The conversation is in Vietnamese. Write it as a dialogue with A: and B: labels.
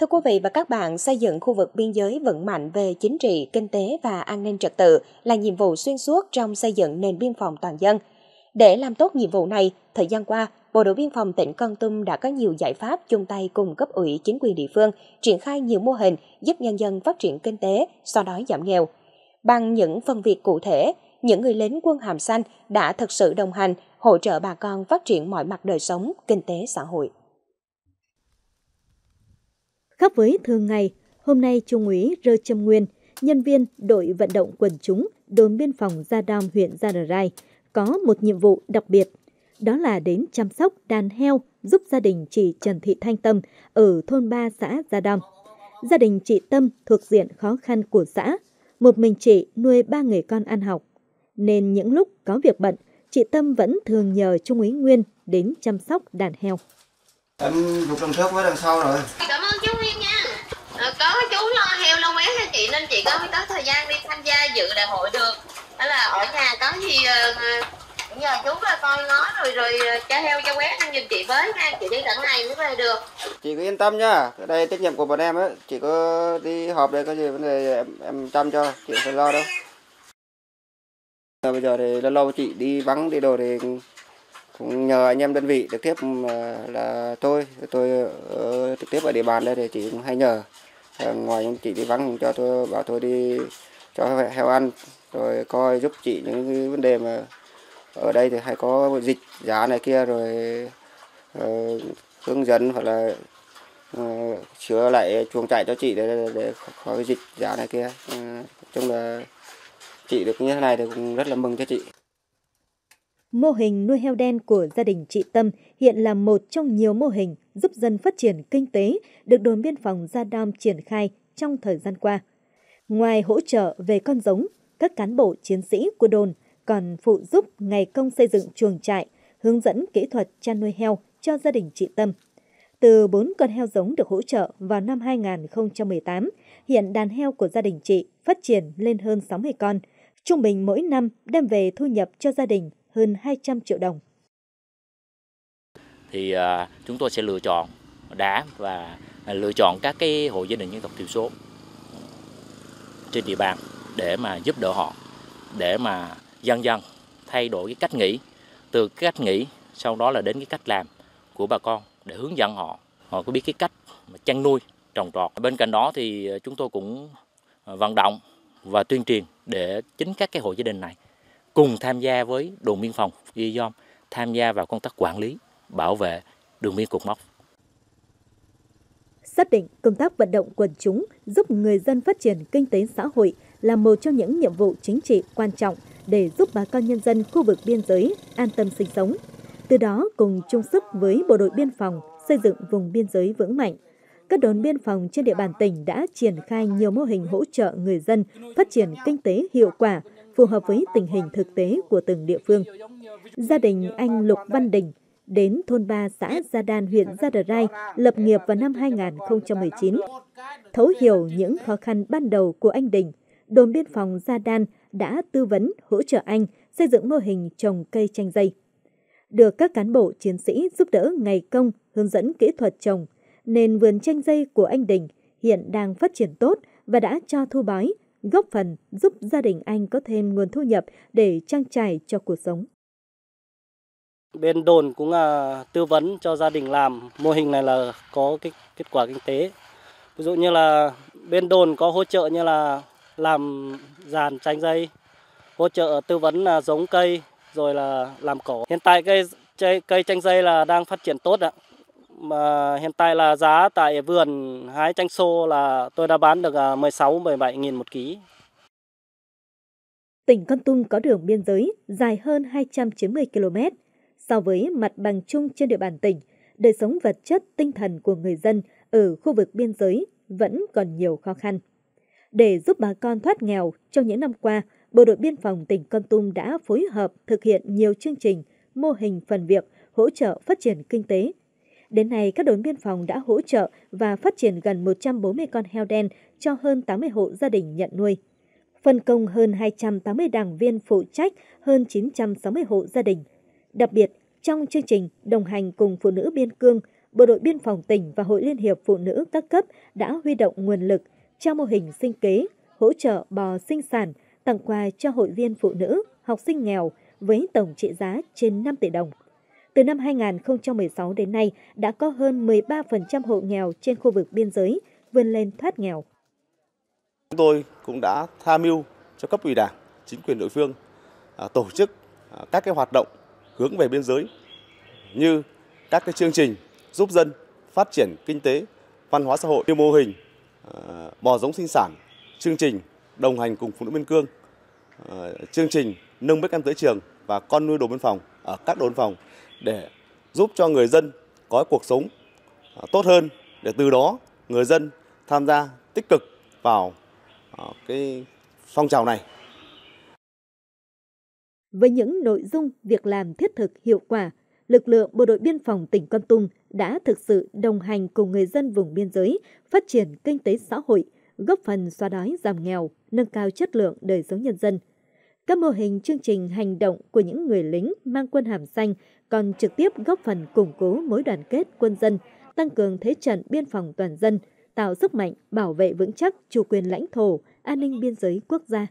A: Thưa quý vị và các bạn, xây dựng khu vực biên giới vững mạnh về chính trị, kinh tế và an ninh trật tự là nhiệm vụ xuyên suốt trong xây dựng nền biên phòng toàn dân. Để làm tốt nhiệm vụ này, thời gian qua, Bộ đội Biên phòng tỉnh Con Tum đã có nhiều giải pháp chung tay cùng cấp ủy chính quyền địa phương triển khai nhiều mô hình giúp nhân dân phát triển kinh tế, so đói giảm nghèo. Bằng những phần việc cụ thể, những người lính quân hàm xanh đã thực sự đồng hành, hỗ trợ bà con phát triển mọi mặt đời sống, kinh tế xã hội.
B: Khác với thường ngày, hôm nay Trung úy Rơ Trâm Nguyên, nhân viên đội vận động quần chúng đồn biên phòng Gia Đam huyện Gia Đờ Rai, có một nhiệm vụ đặc biệt, đó là đến chăm sóc đàn heo giúp gia đình chị Trần Thị Thanh Tâm ở thôn 3 xã Gia Đam. Gia đình chị Tâm thuộc diện khó khăn của xã, một mình chị nuôi ba người con ăn học. Nên những lúc có việc bận, chị Tâm vẫn thường nhờ Trung úy Nguyên đến chăm sóc đàn heo.
C: Em dục đằng trước với đằng sau rồi.
D: Cảm ơn chú Nguyên nha. À, có chú lo heo lo mé cho chị nên chị có mới có thời gian đi tham gia dự đại hội được. Đó là ở nhà có gì uh, nhờ chú là coi ngó rồi rồi ờ, cho heo cho quét giùm chị với nha. Chị đi tận này mới về được.
C: Chị cứ yên tâm nhá. Đây trách nhiệm của bọn em á. Chị có đi họp đây có gì vấn đề em em chăm cho. Chị phải lo đâu. Bây giờ thì lâu lâu chị đi vắng đi đồ thì cũng nhờ anh em đơn vị trực tiếp ừ, là tôi tôi ở trực tiếp ở địa bàn đây thì chị cũng hay nhờ. Ờ, ngoài những chị đi vắng cho tôi bảo tôi đi cho heo ăn rồi coi giúp chị những cái vấn đề mà ở đây thì hay có dịch giá này kia rồi uh, hướng dẫn hoặc là ờ, uh, chữa lại chuồng trại cho chị để để khỏi dịch giá này kia. Uh, chung là chị được như thế này thì cũng rất là mừng cho chị.
B: Mô hình nuôi heo đen của gia đình chị Tâm hiện là một trong nhiều mô hình giúp dân phát triển kinh tế được đồn biên phòng Gia Đam triển khai trong thời gian qua. Ngoài hỗ trợ về con giống, các cán bộ chiến sĩ của đồn còn phụ giúp ngày công xây dựng chuồng trại, hướng dẫn kỹ thuật chăn nuôi heo cho gia đình chị Tâm. Từ 4 con heo giống được hỗ trợ vào năm 2018, hiện đàn heo của gia đình chị phát triển lên hơn 60 con, trung bình mỗi năm đem về thu nhập cho gia đình hơn 200 triệu đồng.
E: Thì uh, chúng tôi sẽ lựa chọn đá và à, lựa chọn các cái hộ gia đình dân tộc thiểu số trên địa bàn để mà giúp đỡ họ để mà dần dần thay đổi cái cách nghĩ từ cái cách nghĩ sau đó là đến cái cách làm của bà con để hướng dẫn họ họ có biết cái cách mà chăn nuôi trồng trọt bên cạnh đó thì à, chúng tôi cũng vận động và tuyên truyền để chính các cái hộ gia đình này cùng tham gia với đồn biên phòng Ghi Dom tham gia vào công tác quản lý, bảo vệ đường biên cột mốc.
B: Xác định công tác vận động quần chúng giúp người dân phát triển kinh tế xã hội là một trong những nhiệm vụ chính trị quan trọng để giúp bà con nhân dân khu vực biên giới an tâm sinh sống. Từ đó cùng chung sức với bộ đội biên phòng xây dựng vùng biên giới vững mạnh. Các đồn biên phòng trên địa bàn tỉnh đã triển khai nhiều mô hình hỗ trợ người dân phát triển kinh tế hiệu quả, phù hợp với tình hình thực tế của từng địa phương. Gia đình anh Lục Văn Đình đến thôn 3 xã Gia Đan, huyện Gia Đờ Rai lập nghiệp vào năm 2019. Thấu hiểu những khó khăn ban đầu của anh Đình, đồn biên phòng Gia Đan đã tư vấn hỗ trợ anh xây dựng mô hình trồng cây chanh dây. Được các cán bộ chiến sĩ giúp đỡ ngày công hướng dẫn kỹ thuật trồng, nên vườn chanh dây của anh Đình hiện đang phát triển tốt và đã cho thu bói, góp phần giúp gia đình anh có thêm nguồn thu nhập để trang trải cho cuộc sống.
F: Bên đồn cũng là tư vấn cho gia đình làm mô hình này là có cái kết quả kinh tế. Ví dụ như là bên đồn có hỗ trợ như là làm dàn chanh dây, hỗ trợ tư vấn là giống cây rồi là làm cỏ. Hiện tại cây cây chanh dây là đang phát triển tốt ạ. Mà hiện tại là giá tại vườn hái chanh xô là tôi đã bán được à, 16 17 nghìn một ký.
B: Tỉnh Con Tum có đường biên giới dài hơn 290 km. So với mặt bằng chung trên địa bàn tỉnh, đời sống vật chất tinh thần của người dân ở khu vực biên giới vẫn còn nhiều khó khăn. Để giúp bà con thoát nghèo, trong những năm qua, Bộ đội Biên phòng tỉnh Con Tum đã phối hợp thực hiện nhiều chương trình, mô hình phần việc hỗ trợ phát triển kinh tế. Đến nay, các đồn biên phòng đã hỗ trợ và phát triển gần 140 con heo đen cho hơn 80 hộ gia đình nhận nuôi. Phân công hơn 280 đảng viên phụ trách hơn 960 hộ gia đình. Đặc biệt, trong chương trình đồng hành cùng phụ nữ biên cương, Bộ đội Biên phòng tỉnh và Hội Liên hiệp Phụ nữ các cấp đã huy động nguồn lực trao mô hình sinh kế, hỗ trợ bò sinh sản, tặng quà cho hội viên phụ nữ, học sinh nghèo với tổng trị giá trên 5 tỷ đồng. Từ năm 2016 đến nay, đã có hơn 13% hộ nghèo trên khu vực biên giới vươn lên thoát nghèo.
G: Chúng tôi cũng đã tham mưu cho cấp ủy đảng, chính quyền địa phương à, tổ chức à, các cái hoạt động hướng về biên giới như các cái chương trình giúp dân phát triển kinh tế, văn hóa xã hội như mô hình à, bò giống sinh sản, chương trình đồng hành cùng phụ nữ biên cương, à, chương trình nâng bước em tới trường và con nuôi đồ biên phòng ở các đồn phòng để giúp cho người dân có cuộc sống à, tốt hơn để từ đó người dân tham gia tích cực vào à, cái phong trào này.
B: Với những nội dung việc làm thiết thực hiệu quả, lực lượng Bộ đội Biên phòng tỉnh Con Tum đã thực sự đồng hành cùng người dân vùng biên giới phát triển kinh tế xã hội, góp phần xóa đói giảm nghèo, nâng cao chất lượng đời sống nhân dân. Các mô hình chương trình hành động của những người lính mang quân hàm xanh còn trực tiếp góp phần củng cố mối đoàn kết quân dân, tăng cường thế trận biên phòng toàn dân, tạo sức mạnh bảo vệ vững chắc chủ quyền lãnh thổ, an ninh biên giới quốc gia.